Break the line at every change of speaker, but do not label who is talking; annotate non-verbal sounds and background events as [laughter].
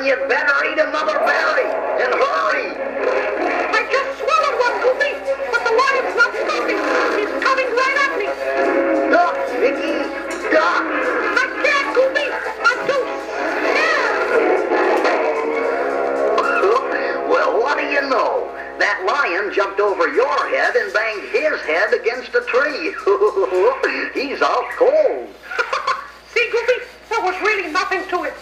then you'd better eat another berry and hurry.
I just swallowed one, Goofy, but the lion's not stopping. He's coming right at me.
Duck, Mickey, duck.
I can't, Goofy. I'm too scared.
well, what do you know? That lion jumped over your head and banged his head against a tree. [laughs] He's out cold. [laughs] See, Goofy, there was really nothing to it.